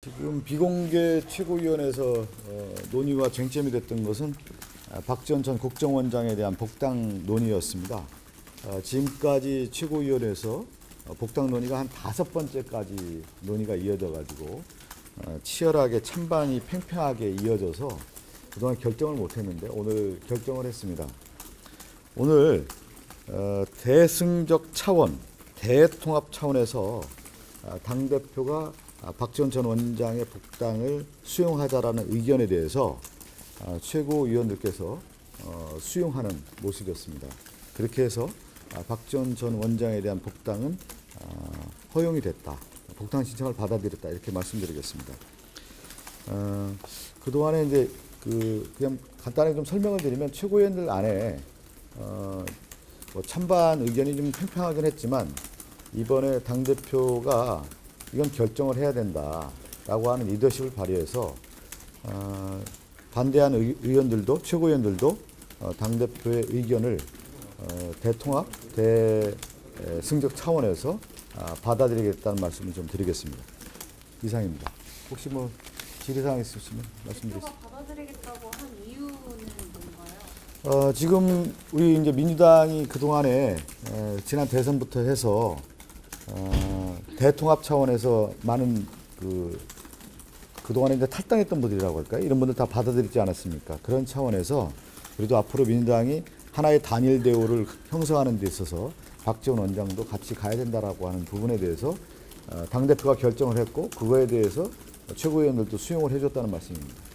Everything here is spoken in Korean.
지금 비공개 최고위원회에서 어, 논의와 쟁점이 됐던 것은 아, 박지원 전 국정원장에 대한 복당 논의였습니다. 어, 지금까지 최고위원회에서 어, 복당 논의가 한 다섯 번째까지 논의가 이어져 가지고 어, 치열하게 찬반이 팽팽하게 이어져서 그동안 결정을 못했는데 오늘 결정을 했습니다. 오늘 어, 대승적 차원, 대통합 차원에서 아, 당 대표가 아, 박지원 전 원장의 복당을 수용하자라는 의견에 대해서 아, 최고위원들께서 어, 수용하는 모습이었습니다. 그렇게 해서 아, 박지원 전 원장에 대한 복당은 아, 허용이 됐다. 복당 신청을 받아들였다. 이렇게 말씀드리겠습니다. 어, 그동안에 이제 그 그냥 간단하게 좀 설명을 드리면 최고위원들 안에 어, 뭐 찬반 의견이 좀 팽팽하긴 했지만 이번에 당 대표가 이건 결정을 해야 된다라고 하는 리더십을 발휘해서 어, 반대한 의, 의원들도 최고위원들도 어, 당 대표의 의견을 어, 대통합 대승적 차원에서 아, 받아들이겠다는 말씀을 좀 드리겠습니다. 이상입니다. 혹시 뭐 질의사항 있으시면 말씀드리겠습니다. 받아들이겠다고 한 이유는 뭔가요? 어, 지금 우리 이제 민주당이 그 동안에 에, 지난 대선부터 해서 어, 대통합 차원에서 많은 그 그동안에 이제 탈당했던 분들이라고 할까요? 이런 분들 다 받아들이지 않았습니까? 그런 차원에서 그래도 앞으로 민주당이 하나의 단일 대우를 형성하는 데 있어서 박지원 원장도 같이 가야 된다라고 하는 부분에 대해서 어, 당대표가 결정을 했고 그거에 대해서 최고위원들도 수용을 해줬다는 말씀입니다.